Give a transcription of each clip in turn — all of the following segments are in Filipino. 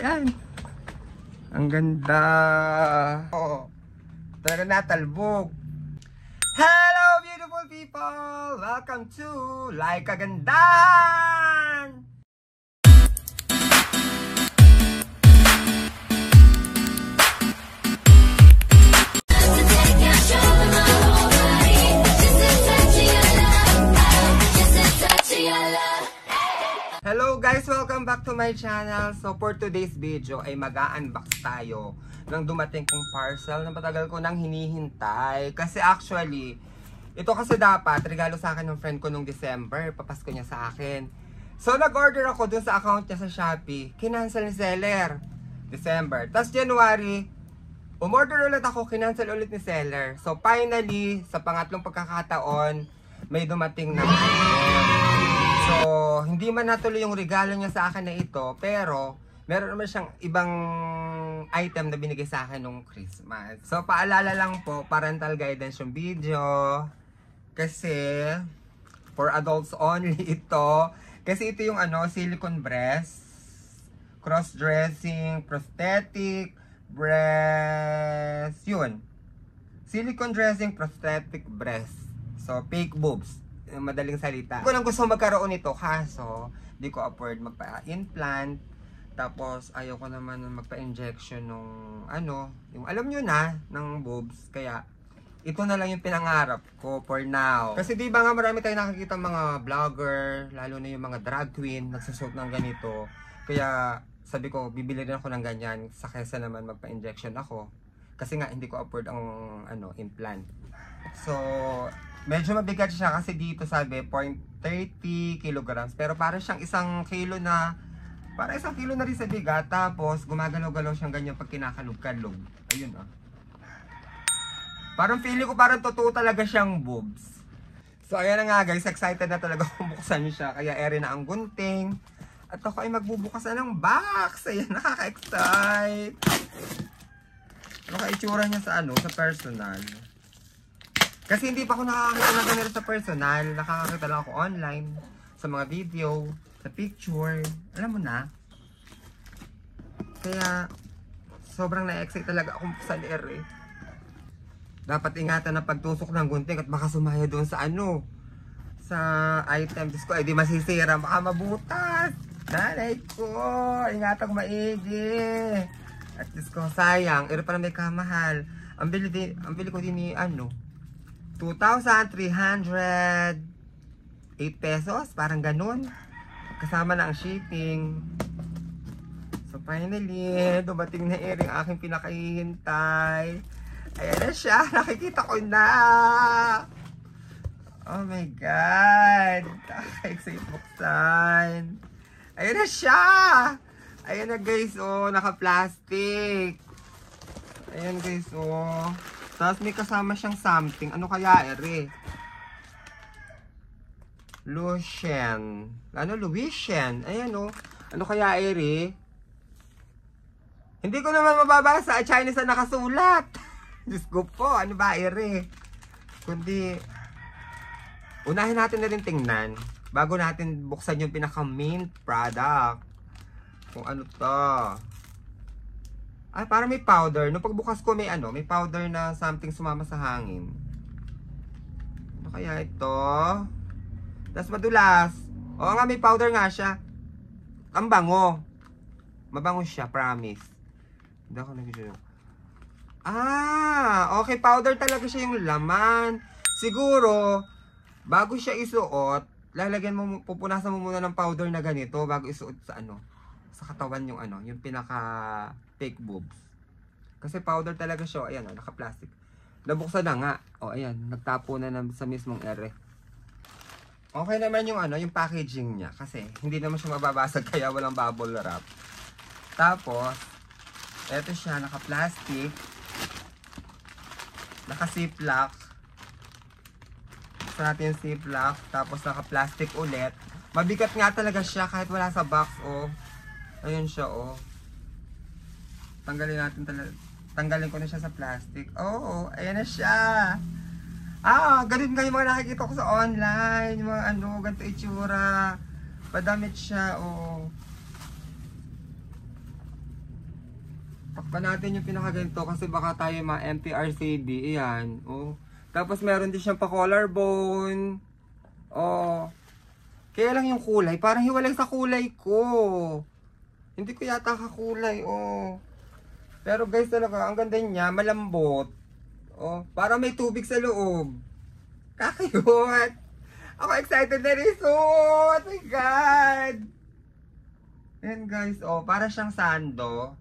Ayan. Ang ganda. Oo. Talaga natalbog. Hello, beautiful people! Welcome to Like Kagandahan! Hello guys! Welcome back to my channel. So for today's video ay mag-unbox tayo ng dumating kong parcel na matagal ko nang hinihintay. Kasi actually, ito kasi dapat regalo sa akin ng friend ko nung December. Papasko niya sa akin. So nag-order ako dun sa account niya sa Shopee. Kinancel ni seller. December. Tapos January, umorder ulit ako. Kinancel ulit ni seller. So finally, sa pangatlong pagkakataon, may dumating na So, hindi man natuloy yung regalo niya sa akin na ito, pero meron naman siyang ibang item na binigay sa akin nung Christmas. So, paalala lang po, parental guidance yung video. Kasi, for adults only ito. Kasi ito yung ano, silicone breast, cross-dressing, prosthetic, breast, yun. Silicone dressing, prosthetic breast. So, fake boobs madaling salita. Ko lang gusto magkaroon nito kaso di ko afford magpa-implant. Tapos ayaw ko naman magpa-injection nung ano, yung alam nyo na, ng boobs. Kaya ito na lang yung pinangarap ko for now. Kasi di ba nga marami tayong nakikita mga vlogger, lalo na yung mga drag queen, nagsusuot ng ganito. Kaya sabi ko, bibili rin ako ng ganyan sa kesa naman magpa-injection ako. Kasi nga hindi ko afford ang ano, implant. So, Medyo mabigat siya kasi dito sabi 0.30 kilograms. Pero para siyang isang kilo na, para isang kilo na rin sa bigat. Tapos gumagalaw-galaw siyang ganyan pag kinakalog-kalog. Ayun ah. Parang feeling ko parang totoo talaga siyang boobs. So ayan na nga guys, excited na talaga kung buksan siya. Kaya ere na ang gunting. At ako ay magbubukas na ng box. Ayan, nakaka-excite. Ano ka itsura niya sa ano, sa personal. Kasi hindi pa ako nakakakita ng ganito sa personal. Nakakakita lang ako online. Sa mga video. Sa picture. Alam mo na. Kaya, sobrang na-excite talaga akong sa air eh. Dapat ingatan na pagtusok ng gunting at baka sumaya doon sa ano. Sa item. Diyos ko, eh di masisira. Baka mabutas. Nanay ko. Ingatan ko maigi. At Diyos ko, sayang. Ero pa na may kamahal. Ang bili, din, ang bili ko din ni ano 2,308 pesos, parang ganun. Kasama na ang shipping. So finally, dumating na rin ang aking pinakahihintay. Ayan na siya, nakikita ko na. Oh my God. Nakaka-excite buksan. Ayan na siya. Ayan na guys, oh, naka-plastic. Ayan guys, oh. Tapos may kasama siyang something. Ano kaya, ere? Lucien. Ano, Luician. Ayan, oh. Ano kaya, ere? Hindi ko naman mababasa. Chinese na nakasulat. Diyos ko po. Ano ba, ere? Kundi, unahin natin na rin tingnan. Bago natin buksan yung pinaka-main product. Kung ano to. Ay, para may powder. Nung pagbukas ko may ano, may powder na something sumama sa hangin. Ano kaya ito? Tapos madulas. Oo nga, may powder nga siya. Ang bango. Mabango siya, promise. Hindi ako nag Ah, okay, powder talaga siya yung laman. Siguro, bago siya isuot, lalagyan mo, pupunasan mo muna ng powder na ganito bago isuot sa ano, sa katawan yung ano, yung pinaka fake boobs. Kasi powder talaga siya. Ayan, oh, naka-plastic. Nabuksan na nga. O, oh, ayan. Nagtapo na, na sa mismong ere. Okay naman yung ano, yung packaging niya. Kasi, hindi naman siya mababasag kaya walang bubble wrap. Tapos, eto siya, naka-plastic. Naka-ziplock. Buksan natin yung ziplock. Tapos, naka-plastic ulit. Mabigat nga talaga siya kahit wala sa box, oh. Ayun siya, oh. Tanggalin natin talaga. Tanggalin ko na siya sa plastic. Oo, oh, ayan na siya. Ah, ganun nga yung mga nakikita ko sa online. Yung mga ano, ganito itsura. Padamit siya, oh. Takpan natin yung pinakaganto kasi baka tayo mga MTRCD. Ayan. Oh. Tapos meron din siyang pa-collarbone. Oh. Kaya lang yung kulay. Parang hiwalay sa kulay ko. Hindi ko yata kakulay. Oh. Pero guys talaga, ang ganda niya. Malambot. Oh. Para may tubig sa loob. Kakayot. Ako excited na rin. Oh my God. Ayan guys, oh, para siyang sando.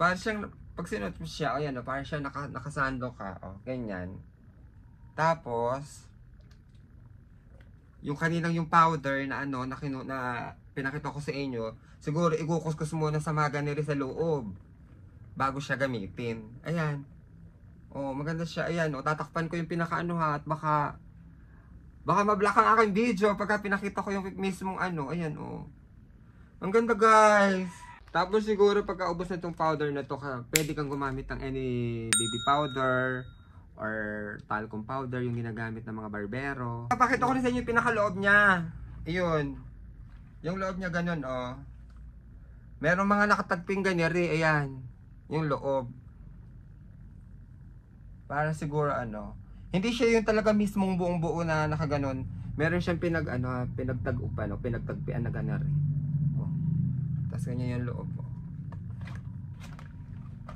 Para siyang, pag sinuot mo siya, ayan, oh, para siyang naka, nakasando ka, oh, ganyan. Tapos, yung kaninang yung powder na ano, na, kinu, na pinakita ko sa inyo, siguro ikukuskus muna sa mga ganiri sa loob bago siya gamitin. Ayan. Oh, maganda siya. Ayan, oh, tatakpan ko yung pinakaano ha at baka baka mablock ang aking video pagka pinakita ko yung mismong ano. Ayan, oh. Ang ganda guys! Tapos siguro pagka ubos na itong powder na to, pwede kang gumamit ng any baby powder or talcum powder yung ginagamit ng mga barbero. Papakita ko na sa inyo yung pinakaloob niya. Ayun. Yung loob niya ganun, oh. Merong mga nakatagping ganyan, ayan. Yung loob. Para siguro ano. Hindi siya yung talaga mismong buong buo na nakaganon. Meron siyang pinag ano, pinagtag-upan, no? pinagtagpian na ganun rin. Tapos ganyan yung loob mo.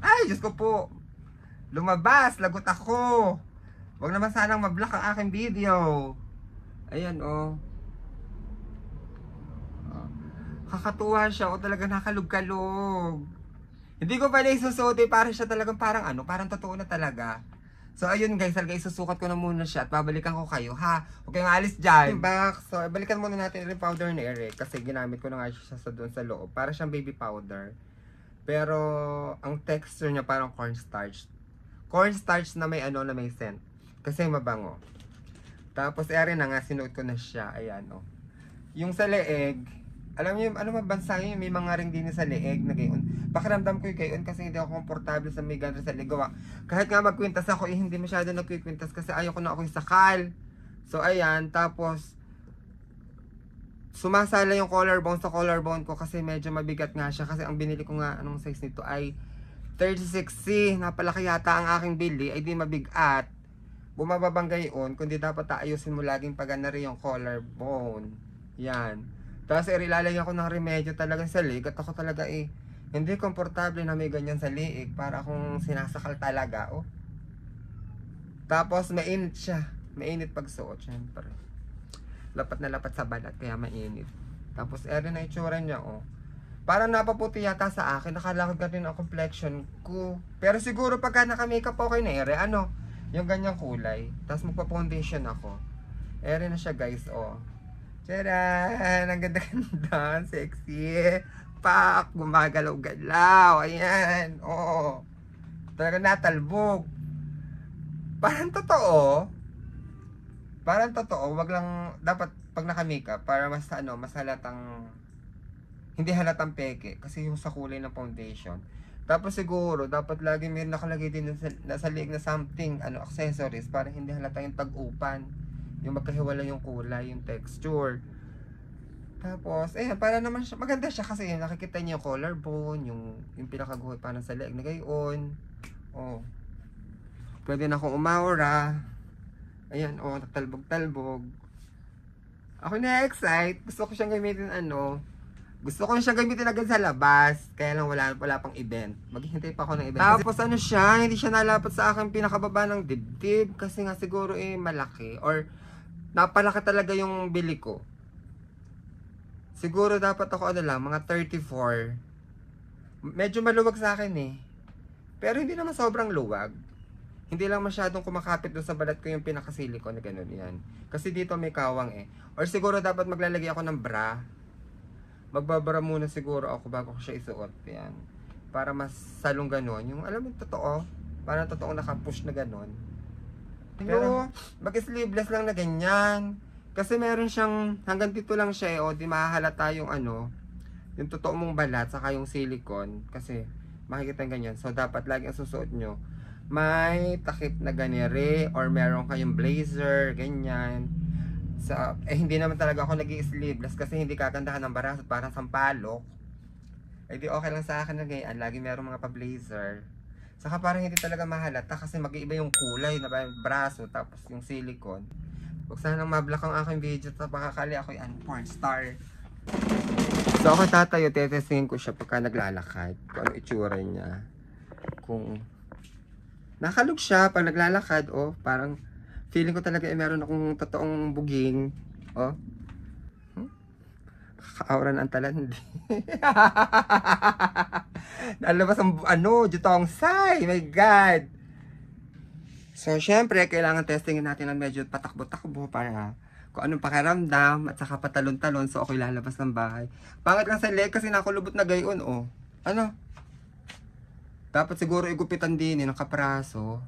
Ay, Diyos ko po. Lumabas, lagot ako. Huwag naman sanang mablock ang aking video. Ayan, oh. oh. Kakatuwa siya. O talaga nakalug-kalug. Hindi ko pala isusuot eh. Para siya talagang parang ano. Parang totoo na talaga. So, ayun guys, talaga isusukat ko na muna siya at babalikan ko kayo, ha? Huwag kayong alis dyan. Back. So, balikan muna natin yung powder ni Eric kasi ginamit ko na nga siya sa doon sa loob. Para siyang baby powder. Pero, ang texture niya parang cornstarch. Cornstarch na may ano, na may scent. Kasi mabango. Tapos, ere na nga, sinuot ko na siya. Ayan, oh. Yung sa leeg, alam niyo, ano mabansa yun, may mga ring din sa leeg na gayon. Pakiramdam ko yung gayon kasi hindi ako komportable sa may ganito sa leeg. Gawa. Kahit nga magkwintas ako, eh, hindi masyado nagkikwintas kasi ayoko na ako yung sakal. So, ayan. Tapos, sumasala yung collarbone sa collarbone ko kasi medyo mabigat nga siya. Kasi ang binili ko nga, anong size nito ay 36C. Napalaki yata ang aking bili, ay di mabigat. Bumababang gayon, kundi dapat ayusin mo laging pagana rin yung collarbone. Yan. Tapos eh, ilalagyan ko ng remedyo talaga sa liig at ako talaga eh hindi komportable na may ganyan sa liig para akong sinasakal talaga oh. Tapos mainit siya. Mainit pag suot syempre. Lapat na lapat sa balat kaya mainit. Tapos ere na itsura niya oh. Parang napaputi yata sa akin. Nakalakad ka rin ang complexion ko. Pero siguro pagka naka-makeup okay na ere, ano, yung ganyang kulay. Tapos magpa-foundation ako. Ere na siya guys, oh. Tcharan! Ang ganda-ganda. Sexy. Pak! Gumagalaw-galaw. Ayan. Oo. Talaga natalbog. Parang totoo. Parang totoo. Wag lang, dapat pag naka-makeup, para mas ano, mas halatang, hindi halatang peke. Kasi yung sa kulay ng foundation. Tapos siguro, dapat lagi may nakalagay din nasa, nasa liig na something, ano, accessories, para hindi halata yung tag-upan yung magkahiwala yung kulay, yung texture. Tapos, eh, para naman siya, maganda siya kasi yun, nakikita niyo yung collarbone, yung, yung pinakaguhit para sa leg na gayon. Oh. Pwede na akong umawra. Ayan, oh, tatalbog-talbog. Ako na-excite. Gusto ko siyang gamitin ano. Gusto ko siyang gamitin agad sa labas. Kaya lang wala, wala pang event. Maghihintay pa ako ng event. Tapos ano siya, hindi siya nalapat sa akin pinakababa ng dibdib. Kasi nga siguro eh malaki. Or napalaki talaga yung bili ko. Siguro dapat ako ano lang, mga 34. Medyo maluwag sa akin eh. Pero hindi naman sobrang luwag. Hindi lang masyadong kumakapit doon sa balat ko yung pinakasilikon na ganun yan. Kasi dito may kawang eh. Or siguro dapat maglalagay ako ng bra. Magbabara muna siguro ako bago ko siya isuot. Yan. Para mas salong ganun. Yung alam mo, totoo. Parang totoong nakapush na ganun. Pero, mag-sleeveless lang na ganyan. Kasi meron siyang, hanggang dito lang siya eh, o di mahahalata yung ano, yung totoo mong balat, saka yung silicone. Kasi, makikita ganyan. So, dapat lagi ang susuot nyo. May takip na ganire, or meron kayong blazer, ganyan. Sa, eh, hindi naman talaga ako nag sleeveless kasi hindi kagandahan ng baras at parang sampalok. Ay di okay lang sa akin na gayaan. Lagi meron mga pa-blazer. Saka parang hindi talaga mahalata kasi mag-iiba yung kulay na yung braso tapos yung silicone. Huwag sana nang mablock ang aking video tapos makakali ako yan porn star. So ako tatayo, tetestingin ko siya pagka naglalakad. Kung ano itsura niya. Kung nakalog siya pag naglalakad, oh, parang feeling ko talaga eh, meron akong totoong buging. Oh. Hmm? Kakauran ang talandi. Nalabas ang ano, jutong say. My God. So, syempre, kailangan testingin natin ng medyo patakbo-takbo para kung anong pakiramdam at saka patalon-talon. So, ako lalabas ng bahay. Pangit lang sa leg kasi nakulubot na gayon, oh. Ano? Dapat siguro igupitan din eh, ng kapraso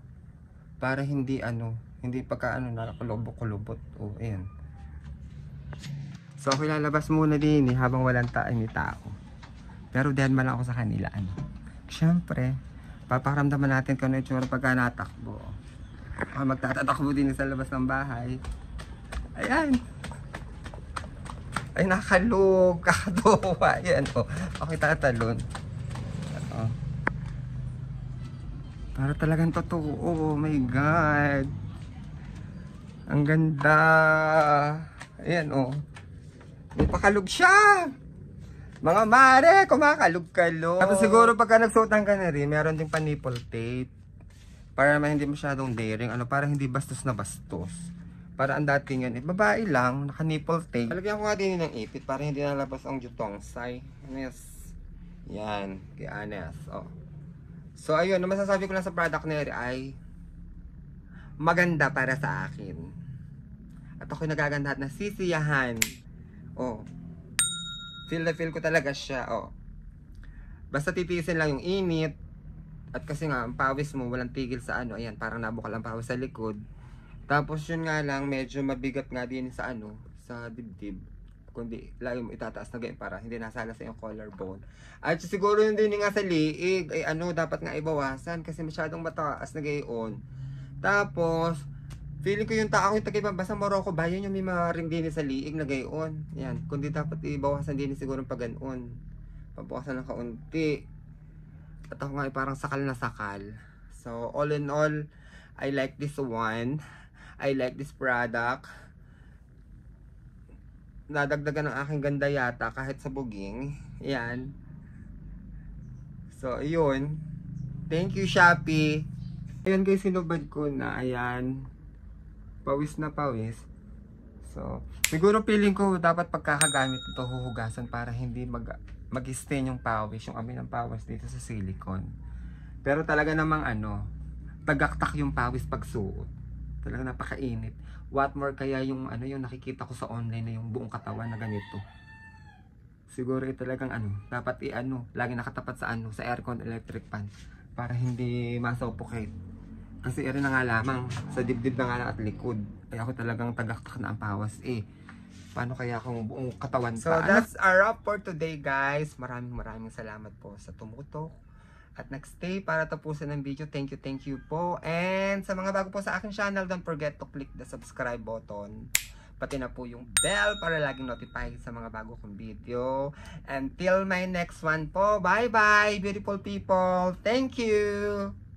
para hindi ano, hindi pagka ano, nakakulubot-kulubot. Oh, ayan. So, ako muna din eh, habang walang tayo ni tao. Pero dead man ako sa kanila. Ano. Siyempre, paparamdaman natin kung ano yung pagka natakbo. Ako magtatatakbo din sa labas ng bahay. Ayan. Ay, nakalog. Kakatuwa. Ayan, oh. Okay, tatalon. Para talagang totoo. Oh my God. Ang ganda. Ayan, oh. May pakalog siya. Mga mare, kumakalog-kalog. Tapos siguro pagka nagsuotan ka na rin, meron ding pa-nipple tape. Para naman hindi masyadong daring, ano, para hindi bastos na bastos. Para ang dating yan, eh, babae lang, naka-nipple tape. Talagyan ko nga din ng ipit para hindi nalabas ang jutong say. Yes. Yan, kay Anes. Oh. So, ayun, masasabi ko lang sa product na yun ay maganda para sa akin. At ako'y nagaganda at nasisiyahan. Oh, feel na feel ko talaga siya, oh. Basta titiisin lang yung init. At kasi nga, ang pawis mo, walang tigil sa ano, ayan, parang nabukal ang pawis sa likod. Tapos yun nga lang, medyo mabigat nga din sa ano, sa dibdib. Kundi, lagi mo itataas na ganyan para hindi nasala sa yung collarbone. At siguro yun din nga sa liig, ay ano, dapat nga ibawasan kasi masyadong mataas na gayon. Tapos, Feeling ko yung tao yung tagay basta Morocco ba yun yung may mga ring din sa liig na gayon. Yan. Kundi dapat ibawasan din siguro pag ganoon. Pabawasan ng kaunti. At ako nga ay parang sakal na sakal. So all in all, I like this one. I like this product. Nadagdagan ng aking ganda yata kahit sa buging. Yan. So, yun. Thank you, Shopee. Ayan guys, sinubad ko na. Ayan pawis na pawis. So, siguro feeling ko dapat pagkakagamit ito huhugasan para hindi mag mag-stain yung pawis, yung amoy ng pawis dito sa silicone. Pero talaga namang ano, tagaktak yung pawis pag suot. Talaga napakainit. What more kaya yung ano yung nakikita ko sa online na yung buong katawan na ganito. Siguro ito talagang ano, dapat i-ano, lagi nakatapat sa ano, sa aircon electric fan para hindi masuffocate. Kasi rin na nga lamang, sa dibdib na nga lang at likod. Kaya ako talagang tagaktak na ang pawas eh. Paano kaya kung buong katawan so, pa? So that's a wrap for today guys. Maraming maraming salamat po sa tumutok at nag-stay para tapusin ang video. Thank you, thank you po. And sa mga bago po sa aking channel, don't forget to click the subscribe button. Pati na po yung bell para laging notified sa mga bago kong video. Until my next one po. Bye-bye, beautiful people. Thank you!